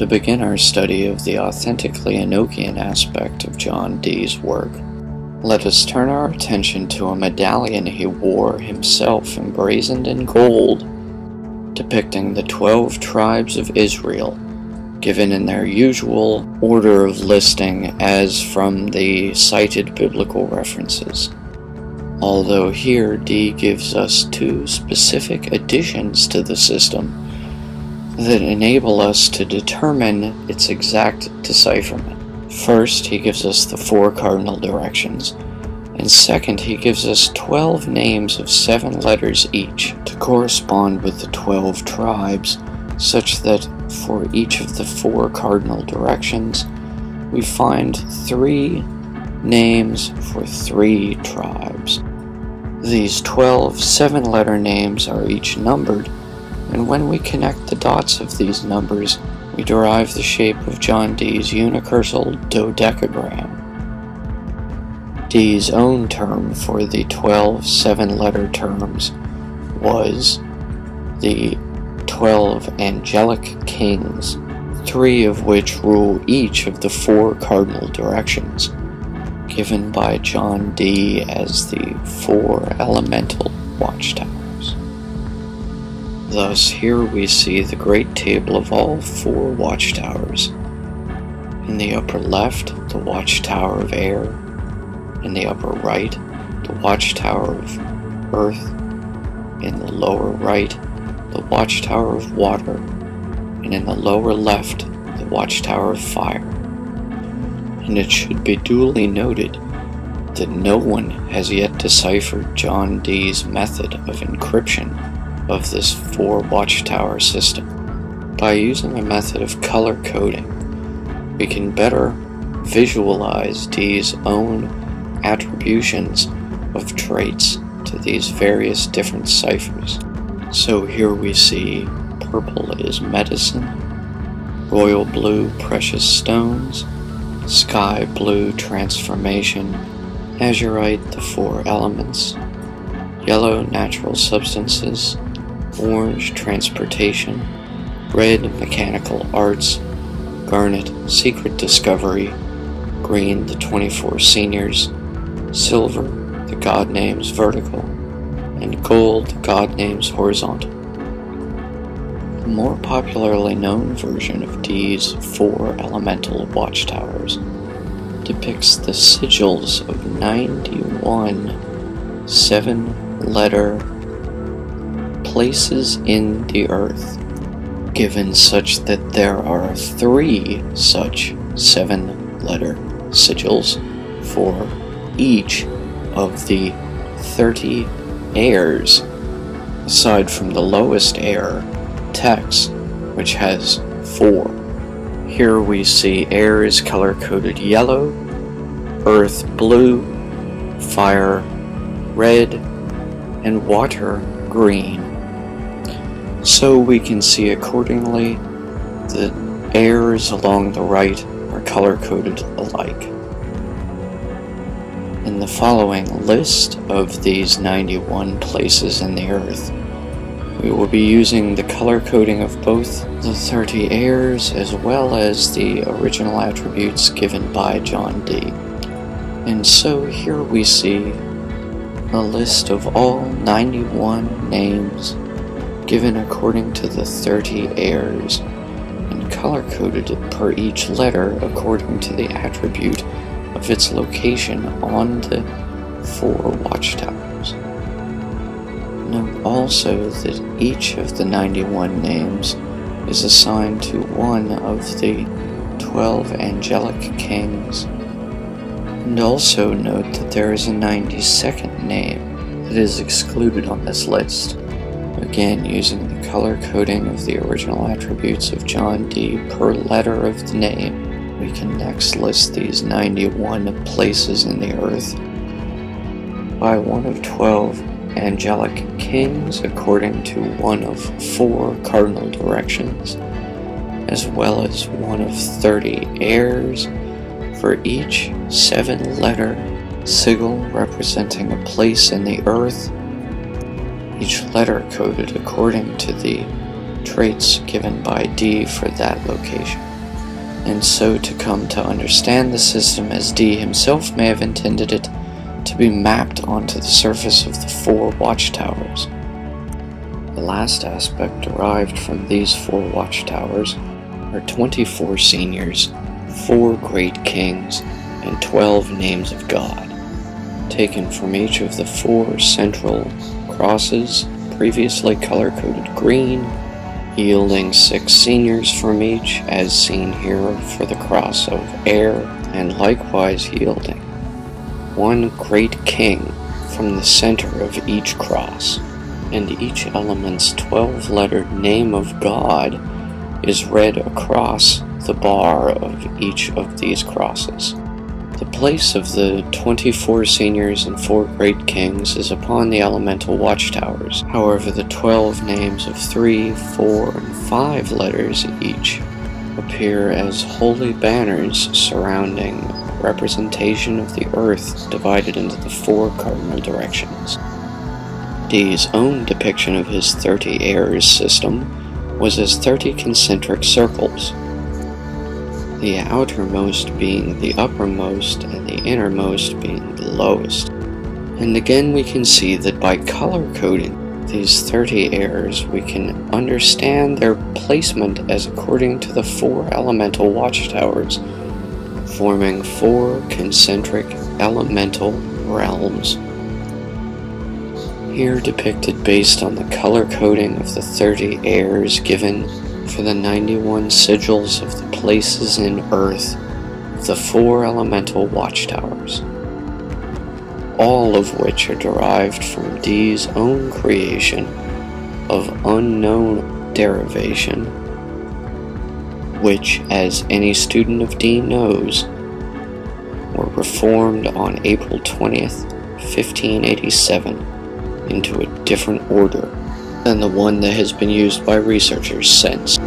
To begin our study of the authentically Enochian aspect of John Dee's work, let us turn our attention to a medallion he wore himself emblazoned in gold, depicting the twelve tribes of Israel, given in their usual order of listing as from the cited biblical references. Although here Dee gives us two specific additions to the system that enable us to determine its exact decipherment. First, he gives us the four cardinal directions, and second, he gives us 12 names of seven letters each to correspond with the 12 tribes, such that for each of the four cardinal directions, we find three names for three tribes. These 12 seven letter names are each numbered and when we connect the dots of these numbers, we derive the shape of John Dee's unicursal dodecagram. Dee's own term for the 12 seven letter terms was the 12 angelic kings, three of which rule each of the four cardinal directions, given by John Dee as the four elemental watchtowers. Thus, here we see the great table of all four watchtowers. In the upper left, the watchtower of air. In the upper right, the watchtower of earth. In the lower right, the watchtower of water. And in the lower left, the watchtower of fire. And it should be duly noted that no one has yet deciphered John Dee's method of encryption of this four watchtower system. By using a method of color coding, we can better visualize Dee's own attributions of traits to these various different ciphers. So here we see purple is medicine, royal blue precious stones, sky blue transformation, azurite the four elements, yellow natural substances, orange transportation, red mechanical arts, garnet secret discovery, green the 24 seniors, silver the god names vertical, and gold the god names horizontal. The more popularly known version of Dee's four elemental watchtowers depicts the sigils of 91 seven letter places in the earth, given such that there are three such seven letter sigils for each of the 30 Ayres, aside from the lowest Ayre, Tex, which has four. Here we see air is color coded yellow, earth blue, fire red, and water green so we can see accordingly the Ayres along the right are color-coded alike. In the following list of these 91 places in the Earth, we will be using the color coding of both the 30 Ayres as well as the original attributes given by John Dee. And so here we see a list of all 91 names given according to the 30 Ayres, and color-coded per each letter according to the attribute of its location on the four watchtowers. Note also that each of the 91 names is assigned to one of the 12 angelic kings. And also note that there is a 92nd name that is excluded on this list. Again, using the color coding of the original attributes of John Dee. per letter of the name, we can next list these 91 places in the earth by one of 12 angelic kings according to one of four cardinal directions, as well as one of 30 Ayres for each seven letter sigil representing a place in the earth each letter coded according to the traits given by Dee for that location. and so to come to understand the system as Dee himself may have intended it to be mapped onto the surface of the four watchtowers. The last aspect derived from these four watchtowers are 24 seniors, four great kings, and 12 names of God, taken from each of the four central crosses previously color-coded green, yielding six seniors from each, as seen here for the cross of air, and likewise yielding one great king from the center of each cross, and each element's 12-lettered name of God is read across the bar of each of these crosses. The place of the 24 seniors and 4 great kings is upon the elemental watchtowers. However, the 12 names of 3, 4, and 5 letters each appear as holy banners surrounding a representation of the earth divided into the four cardinal directions. Dee's own depiction of his 30 Ayres system was as 30 concentric circles, the outermost being the uppermost and the innermost being the lowest. And again we can see that by color coding these 30 Ayres we can understand their placement as according to the four elemental watchtowers, forming four concentric elemental realms here depicted based on the color coding of the 30 Ayres given for the 91 sigils of the places in earth of the four elemental watchtowers, all of which are derived from Dee's own creation of unknown derivation, which, as any student of Dee knows, were reformed on April 20th, 1587 into a different order than the one that has been used by researchers since.